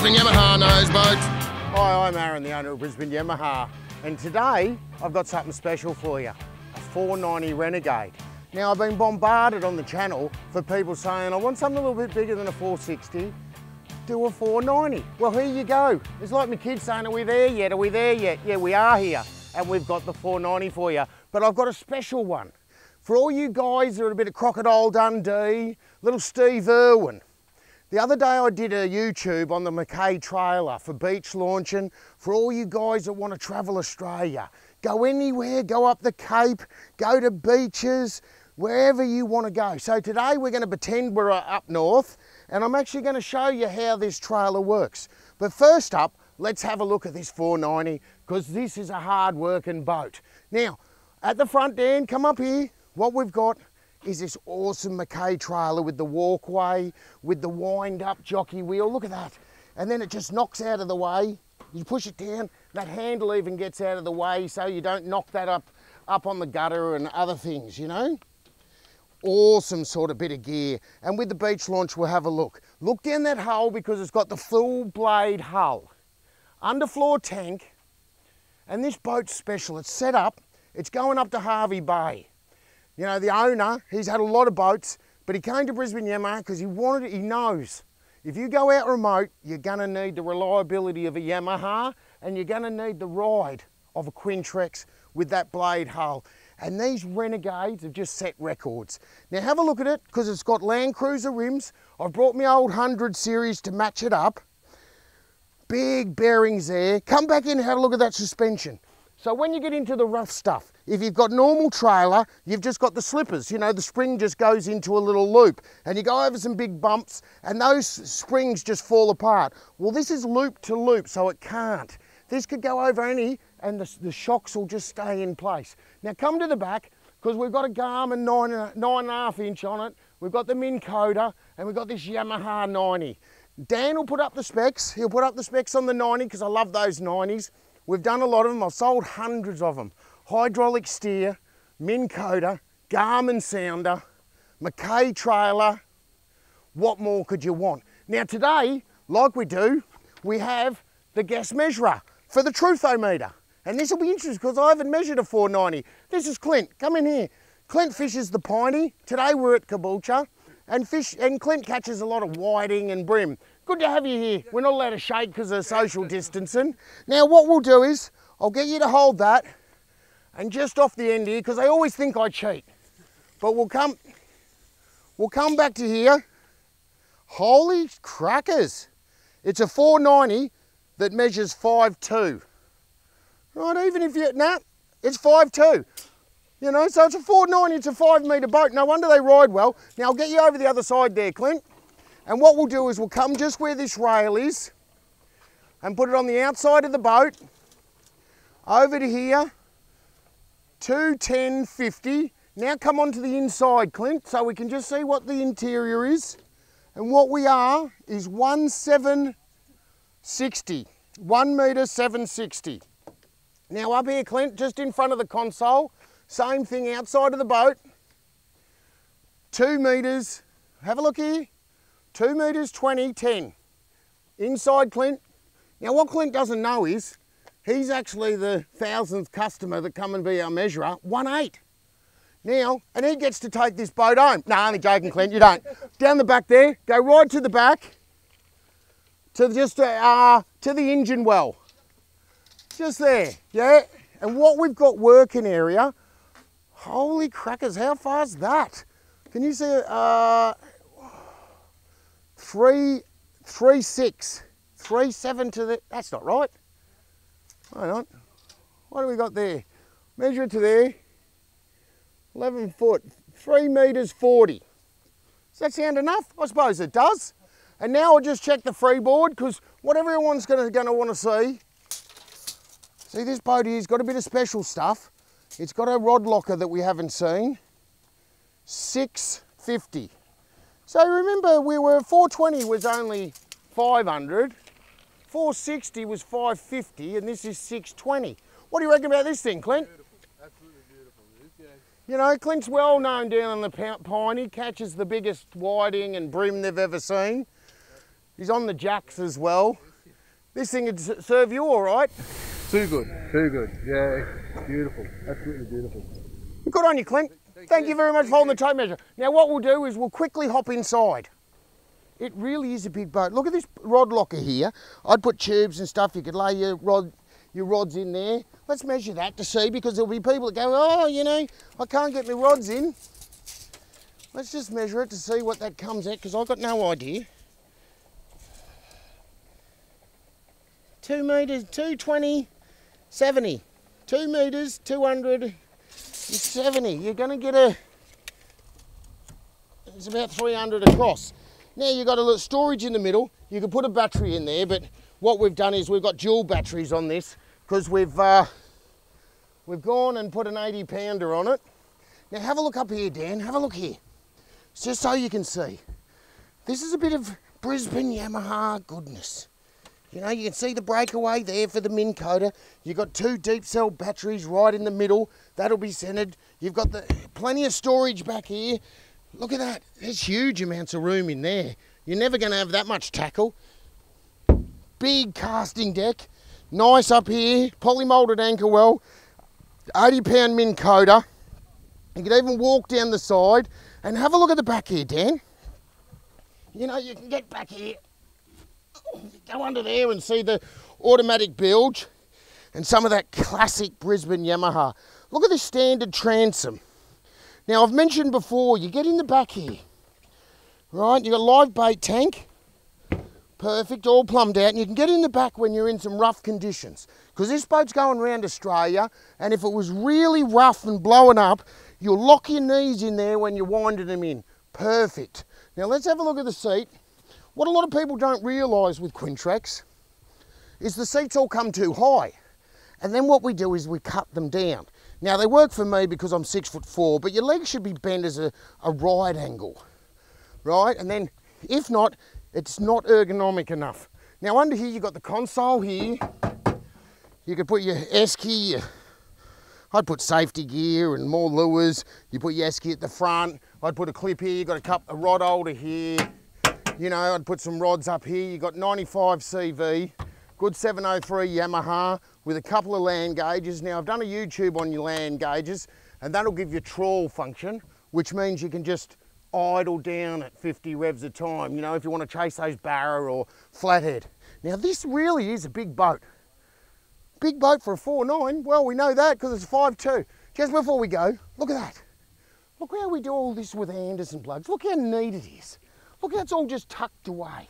Brisbane Yamaha. Hi, I'm Aaron, the owner of Brisbane Yamaha, and today I've got something special for you, a 490 Renegade. Now I've been bombarded on the channel for people saying, I want something a little bit bigger than a 460, do a 490. Well, here you go. It's like my kids saying, are we there yet? Are we there yet? Yeah, we are here, and we've got the 490 for you. But I've got a special one. For all you guys that are a bit of Crocodile Dundee, little Steve Irwin, the other day I did a YouTube on the McKay trailer for beach launching for all you guys that want to travel Australia. Go anywhere, go up the Cape, go to beaches, wherever you want to go. So today we're going to pretend we're uh, up north and I'm actually going to show you how this trailer works. But first up, let's have a look at this 490 because this is a hard working boat. Now, at the front, end, come up here. What we've got is this awesome Mackay trailer with the walkway, with the wind up jockey wheel. Look at that. And then it just knocks out of the way. You push it down, that handle even gets out of the way so you don't knock that up, up on the gutter and other things, you know? Awesome sort of bit of gear. And with the beach launch, we'll have a look. Look down that hull because it's got the full blade hull. Underfloor tank, and this boat's special. It's set up, it's going up to Hervey Bay. You know, the owner, he's had a lot of boats, but he came to Brisbane Yamaha because he wanted he knows. If you go out remote, you're gonna need the reliability of a Yamaha and you're gonna need the ride of a Quintrex with that blade hull. And these Renegades have just set records. Now have a look at it, because it's got Land Cruiser rims. I've brought my old 100 series to match it up. Big bearings there. Come back in and have a look at that suspension. So when you get into the rough stuff, if you've got normal trailer, you've just got the slippers. You know, the spring just goes into a little loop and you go over some big bumps and those springs just fall apart. Well, this is loop to loop, so it can't. This could go over any and the, the shocks will just stay in place. Now come to the back, because we've got a Garmin nine, uh, nine and a half inch on it. We've got the Minn Kota and we've got this Yamaha 90. Dan will put up the specs. He'll put up the specs on the 90 because I love those 90s. We've done a lot of them. I've sold hundreds of them. Hydraulic steer, Minn Kota, Garmin sounder, McKay trailer. What more could you want? Now today, like we do, we have the gas measurer for the truthometer. And this will be interesting because I haven't measured a 490. This is Clint, come in here. Clint fishes the piney. Today we're at Caboolture and fish and Clint catches a lot of whiting and bream. Good to have you here. We're not allowed to shake because of social distancing. Now what we'll do is, I'll get you to hold that and just off the end here, because they always think I cheat. But we'll come, we'll come back to here. Holy crackers. It's a 490 that measures 5'2". Right, even if you, nah, it's 5'2". You know, so it's a 490, it's a five metre boat. No wonder they ride well. Now I'll get you over the other side there, Clint. And what we'll do is we'll come just where this rail is and put it on the outside of the boat, over to here, 210.50. Now come on to the inside, Clint, so we can just see what the interior is. And what we are is 1760, one metre 760. Now up here, Clint, just in front of the console, same thing outside of the boat, two metres, have a look here, two metres 20, 10. Inside Clint. Now what Clint doesn't know is, he's actually the thousandth customer that come and be our measurer, one eight. Now, and he gets to take this boat home. No, only joking Clint, you don't. Down the back there, go right to the back, to just, uh, to the engine well. Just there, yeah? And what we've got working area, Holy crackers, how far's that? Can you see, uh, three, three, six, three, seven to the, that's not right. Hang on, what do we got there? Measure it to there, 11 foot, three meters 40. Does that sound enough? I suppose it does. And now I'll just check the freeboard because what everyone's gonna, gonna wanna see, see this boat here's got a bit of special stuff. It's got a rod locker that we haven't seen. 650. So remember we were 420 was only 500. 460 was 550 and this is 620. What do you reckon about this thing, Clint? Beautiful. Absolutely beautiful. Yeah. You know, Clint's well known down in the Piney, catches the biggest whiting and bream they've ever seen. He's on the jacks as well. This thing would serve you all right. Too good, too good. Yeah, beautiful, absolutely beautiful. Good on you, Clint. Thank you very much for holding the tape measure. Now what we'll do is we'll quickly hop inside. It really is a big boat. Look at this rod locker here. I'd put tubes and stuff. You could lay your rod, your rods in there. Let's measure that to see because there'll be people that go, oh, you know, I can't get my rods in. Let's just measure it to see what that comes at because I've got no idea. Two metres, 220, 70. Two metres, 270. You're going to get a, it's about 300 across. Now you've got a little storage in the middle. You can put a battery in there, but what we've done is we've got dual batteries on this because we've uh, we've gone and put an 80 pounder on it. Now have a look up here, Dan. Have a look here, just so you can see. This is a bit of Brisbane Yamaha goodness. You know, you can see the breakaway there for the Minn Kota. You've got two deep cell batteries right in the middle. That'll be centered. You've got the plenty of storage back here. Look at that. There's huge amounts of room in there. You're never going to have that much tackle. Big casting deck. Nice up here. Polymolded anchor well. 80 pound Minn Kota. You can even walk down the side and have a look at the back here, Dan. You know, you can get back here go under there and see the automatic bilge and some of that classic Brisbane Yamaha. Look at the standard transom. Now I've mentioned before, you get in the back here, right? You got a live bait tank, perfect, all plumbed out, and you can get in the back when you're in some rough conditions. Because this boat's going around Australia, and if it was really rough and blowing up, you'll lock your knees in there when you're winding them in. Perfect. Now let's have a look at the seat. What a lot of people don't realise with Quintrex is the seats all come too high. And then what we do is we cut them down. Now they work for me because I'm six foot four, but your legs should be bent as a, a right angle, right? And then if not, it's not ergonomic enough. Now under here you've got the console here. You could put your esky, your, I'd put safety gear and more lures. You put your esky at the front. I'd put a clip here, you've got a, cup, a rod holder here. You know, I'd put some rods up here. You've got 95 CV, good 703 Yamaha with a couple of land gauges. Now I've done a YouTube on your land gauges and that'll give you trawl function, which means you can just idle down at 50 revs a time, you know, if you want to chase those barra or flathead. Now this really is a big boat. Big boat for a 4.9, well we know that because it's a 5.2. Just before we go, look at that. Look how we do all this with Anderson plugs. Look how neat it is. Look, that's all just tucked away.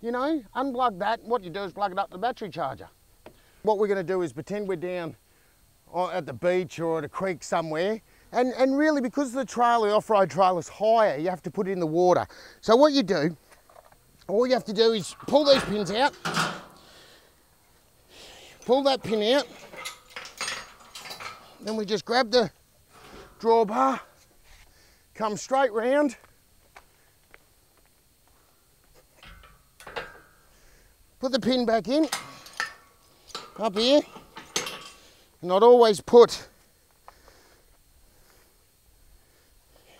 You know, unplug that, and what you do is plug it up to the battery charger. What we're gonna do is pretend we're down uh, at the beach or at a creek somewhere, and, and really because the trailer, the off-road trailer is higher, you have to put it in the water. So what you do, all you have to do is pull these pins out, pull that pin out, then we just grab the drawbar, come straight round, put the pin back in. Up here. And I'd always put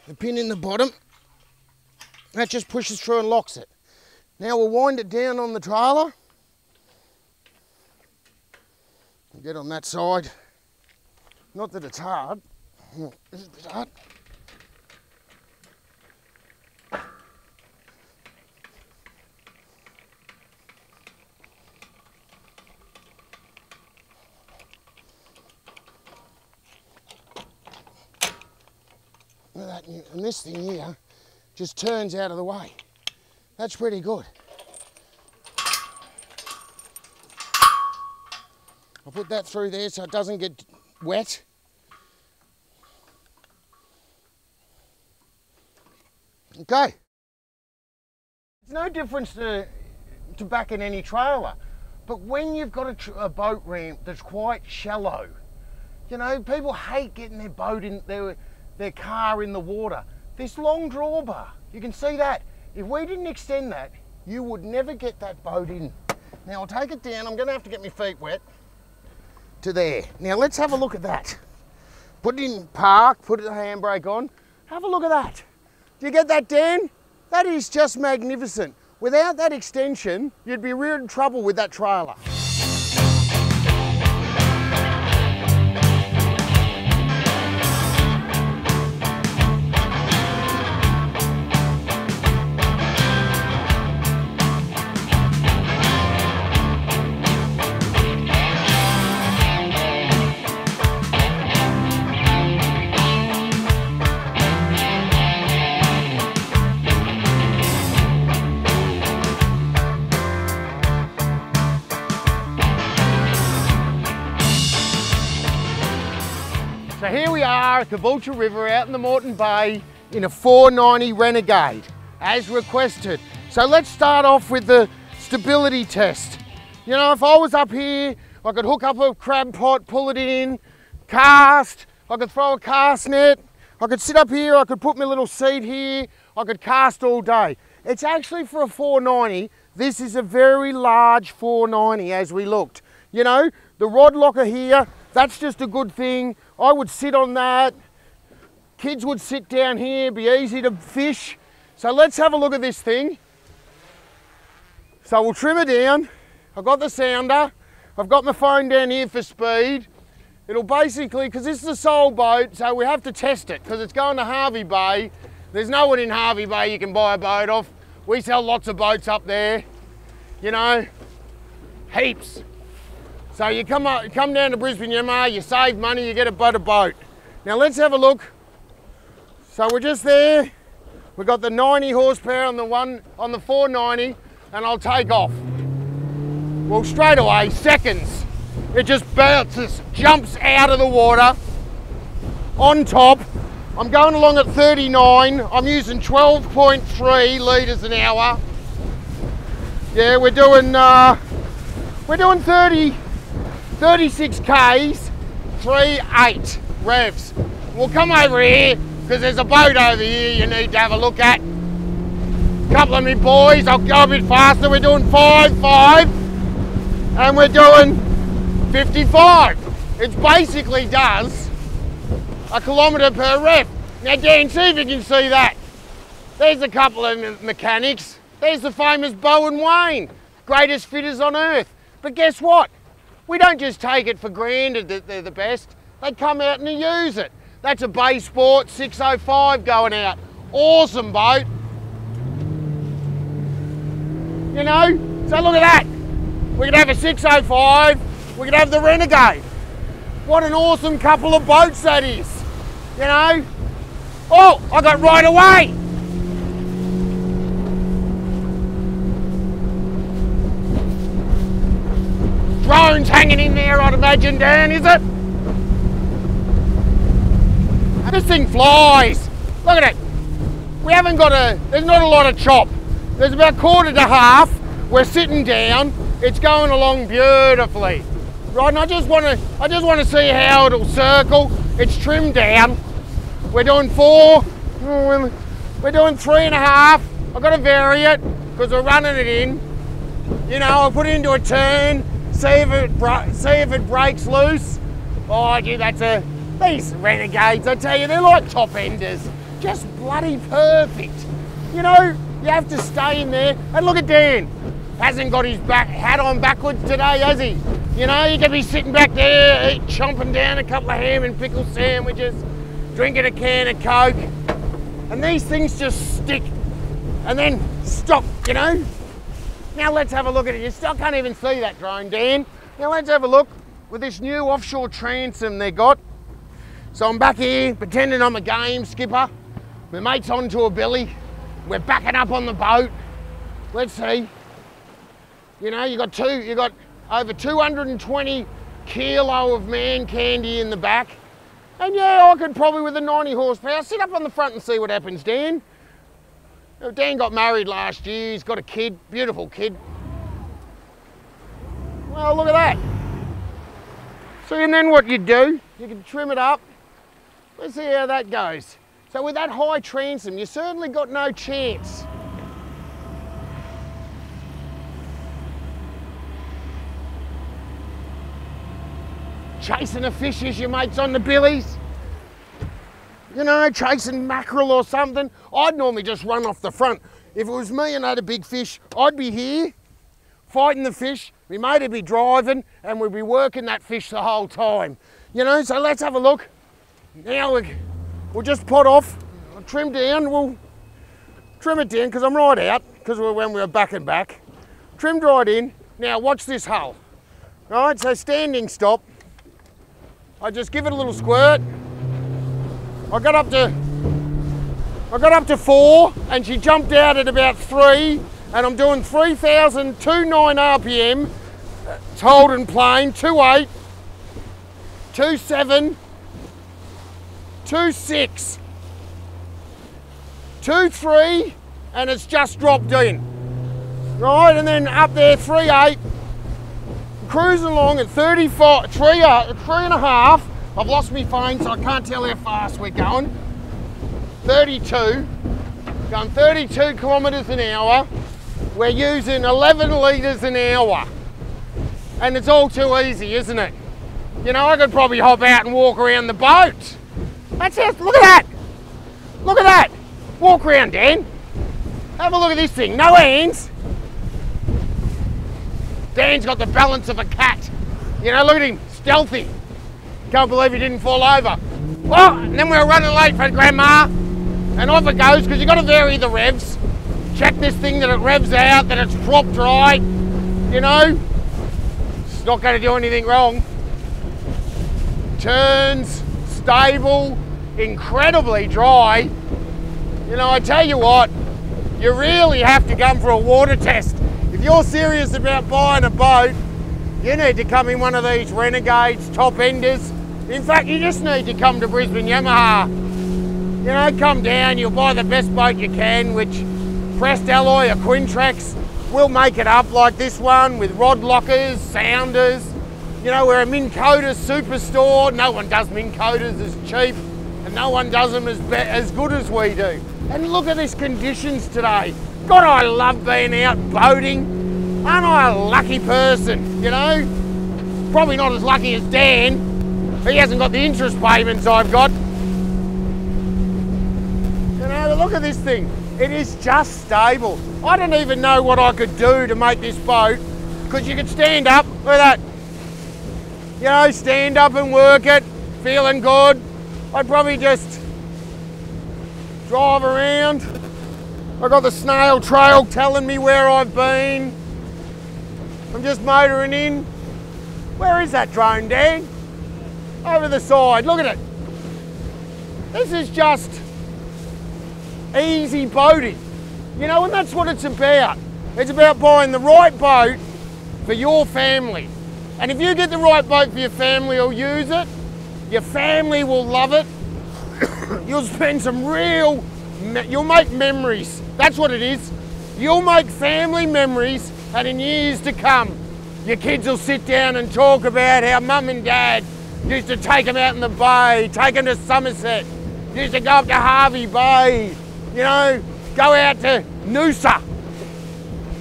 the pin in the bottom. That just pushes through and locks it. Now we'll wind it down on the trailer. Get on that side. Not that it's hard. Is a bit hard Look at that, and- this thing here just turns out of the way. That's pretty good. I'll put that through there so it doesn't get wet. Okay. It's no difference to, to back in any trailer, but when you've got a, a boat ramp that's quite shallow, you know, people hate getting their boat in their their car in the water. This long drawbar, you can see that. If we didn't extend that, you would never get that boat in. Now I'll take it down. I'm going to have to get my feet wet to there. Now let's have a look at that. Put it in park. Put the handbrake on. Have a look at that. Do you get that, Dan? That is just magnificent. Without that extension, you'd be real in trouble with that trailer. Are Caboolture River out in the Moreton Bay in a 490 Renegade as requested. So let's start off with the stability test. You know, if I was up here, I could hook up a crab pot, pull it in, cast, I could throw a cast net, I could sit up here, I could put my little seat here, I could cast all day. It's actually for a 490, this is a very large 490 as we looked. You know, the rod locker here, that's just a good thing. I would sit on that. Kids would sit down here, be easy to fish. So let's have a look at this thing. So we'll trim it down. I've got the sounder. I've got my phone down here for speed. It'll basically, because this is a sole boat, so we have to test it because it's going to Hervey Bay. There's no one in Hervey Bay you can buy a boat off. We sell lots of boats up there, you know, heaps. So you come up, come down to Brisbane Yamaha, you save money, you get a better boat. Now let's have a look. So we're just there. We've got the 90 horsepower on the one on the 490, and I'll take off. Well, straight away, seconds. It just bounces, jumps out of the water on top. I'm going along at 39. I'm using 12.3 litres an hour. Yeah, we're doing uh, we're doing 30, 36 Ks, 3.8 revs. We'll come over here because there's a boat over here you need to have a look at. Couple of me boys, I'll go a bit faster. We're doing 5, 5, and we're doing 55. It basically does a kilometre per rev. Now Dan, see if you can see that. There's a couple of mechanics. There's the famous Bowen Wayne, greatest fitters on earth. But guess what? We don't just take it for granted that they're the best. They come out and use it. That's a Bay Sport 605 going out. Awesome boat. You know? So look at that. We could have a 605. We could have the Renegade. What an awesome couple of boats that is. You know? Oh, I got right away. Drones hanging in there, I'd imagine, Dan, is it? This thing flies. Look at it. We haven't got a, there's not a lot of chop. There's about a quarter to half. We're sitting down. It's going along beautifully. Right, and I just want to, I just want to see how it'll circle. It's trimmed down. We're doing four. We're doing three and a half. I've got to vary it because we're running it in. You know, I'll put it into a turn, see if it see if it breaks loose. Oh, gee, that's a these renegades. I tell you, they're like top enders, just bloody perfect. You know, you have to stay in there. And look at Dan, hasn't got his back hat on backwards today, has he? You know, you could be sitting back there, chomping down a couple of ham and pickle sandwiches, drinking a can of coke, and these things just stick and then stop. You know. Now let's have a look at it. You still can't even see that drone, Dan. Now let's have a look with this new offshore transom they got. So I'm back here pretending I'm a game skipper. My mate's onto a billy. We're backing up on the boat. Let's see. You know, you got two, you got over 220 kilo of man candy in the back. And yeah, I could probably with a 90 horsepower sit up on the front and see what happens, Dan. Dan got married last year. He's got a kid, beautiful kid. Well, look at that. See, and then what you do, you can trim it up. Let's see how that goes. So with that high transom, you certainly got no chance. Chasing the fish as your mates on the billies. You know, chasing mackerel or something. I'd normally just run off the front. If it was me and I had a big fish, I'd be here fighting the fish. We would be driving and we'd be working that fish the whole time. You know, so let's have a look. Now we, we'll just pot off, trim down, we'll trim it down because I'm right out because we're when we were back and back. Trimmed right in. Now watch this hull. Right, so standing stop. I just give it a little squirt. I got up to I got up to four and she jumped out at about three and I'm doing 3,029 RPM. It's holding plane, 2.8, 2.7, 2.6, 2.3 and it's just dropped in. Right, and then up there, 3.8, cruising along at 35, three, uh, three and a half. I've lost my phone so I can't tell how fast we're going. 32, going 32 kilometres an hour. We're using 11 litres an hour. And it's all too easy, isn't it? You know, I could probably hop out and walk around the boat. That's it, look at that. Look at that. Walk around, Dan. Have a look at this thing, no hands. Dan's got the balance of a cat. You know, look at him, stealthy. Can't believe he didn't fall over. Well, and then we are running late for Grandma, and off it goes because you've got to vary the revs. Check this thing that it revs out, that it's propped right. You know, it's not going to do anything wrong. Turns, stable, incredibly dry. You know, I tell you what, you really have to come for a water test. If you're serious about buying a boat, you need to come in one of these Renegades, top enders. In fact, you just need to come to Brisbane Yamaha. You know, come down, you'll buy the best boat you can, which pressed alloy or Quintrex will make it up like this one with rod lockers, sounders. You know, we're a Minn Kota superstore. No one does Minn as cheap and no one does them as, as good as we do. And look at these conditions today. God, I love being out boating. Aren't I a lucky person, you know? Probably not as lucky as Dan. He hasn't got the interest payments I've got. You know, look at this thing. It is just stable. I don't even know what I could do to make this boat because you could stand up, look at that. You know, stand up and work it, feeling good. I'd probably just drive around. I got the snail trail telling me where I've been. I'm just motoring in. Where is that drone, Dan? Over the side, look at it. This is just easy boating. You know, and that's what it's about. It's about buying the right boat for your family. And if you get the right boat for your family, you'll use it. Your family will love it. you'll spend some real, you'll make memories. That's what it is. You'll make family memories and in years to come, your kids will sit down and talk about how mum and dad used to take them out in the bay, take them to Somerset, used to go up to Hervey Bay, you know, go out to Noosa.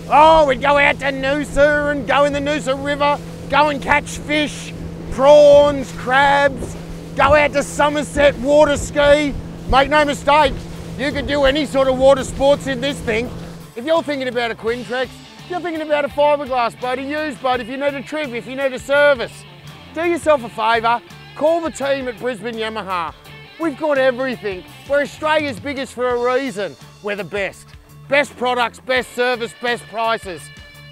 Oh, we'd go out to Noosa and go in the Noosa River, go and catch fish, prawns, crabs, go out to Somerset, water ski. Make no mistake, you could do any sort of water sports in this thing. If you're thinking about a Quintrex, you're thinking about a fiberglass boat, a used boat, if you need a trip, if you need a service, do yourself a favour, call the team at Brisbane Yamaha. We've got everything. We're Australia's biggest for a reason. We're the best. Best products, best service, best prices.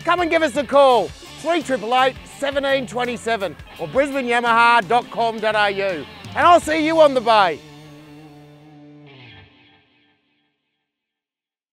Come and give us a call. 3888 1727 or brisbaneyamaha.com.au. And I'll see you on the bay.